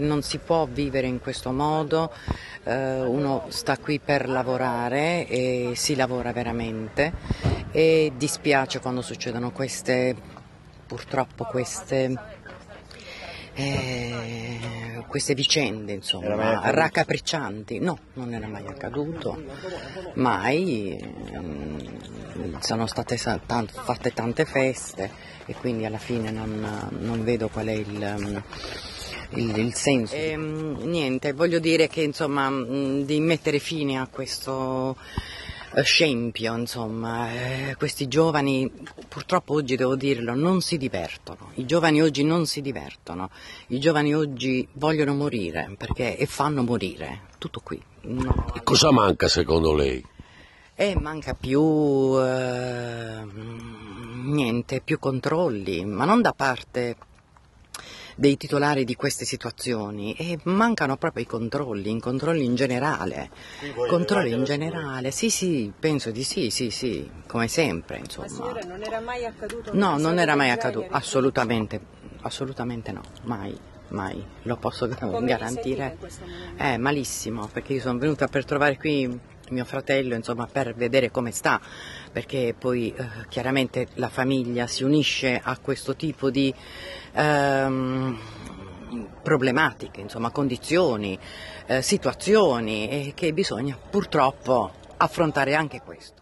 Non si può vivere in questo modo, eh, uno sta qui per lavorare e si lavora veramente e dispiace quando succedono queste, purtroppo queste, eh, queste vicende, insomma, raccapriccianti. No, non era mai accaduto, mai. ehm, Sono state fatte tante feste e quindi alla fine non, non vedo qual è il, ehm, il- il senso. Ehm, niente, voglio dire che insomma di mettere fine a questo eh, scempio, insomma, eh, questi giovani purtroppo oggi devo dirlo non si divertono, i giovani oggi non si divertono, i giovani oggi vogliono morire perché, e fanno morire, tutto qui. No. E cosa manca secondo lei? E manca più eh, niente, più controlli, ma non da parte dei titolari di queste situazioni e mancano proprio i controlli, i controlli in generale. Controlli in generale, sì sì, penso di sì, sì sì, come sempre insomma. Signora, non era mai accaduto? No, non era mai accaduto, assolutamente, assolutamente no, mai, mai, lo posso Come garantire. momento? Eh, malissimo, perché io sono venuta per trovare qui mio fratello, insomma, per vedere come sta, perché poi eh, chiaramente la famiglia si unisce a questo tipo di ehm, problematiche, insomma, condizioni, eh, situazioni e che bisogna purtroppo affrontare anche questo.